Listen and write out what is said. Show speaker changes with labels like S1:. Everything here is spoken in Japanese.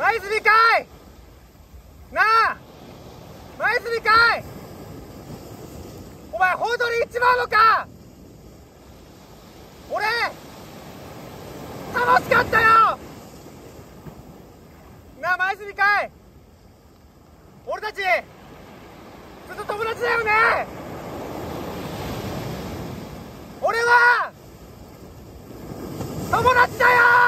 S1: 舞鶴かい！なあ！舞鶴かい！お前本当に行っちまうのか！俺楽しかったよ！なあ舞鶴かい！俺たちずっと友達だよね！俺は友達だよ！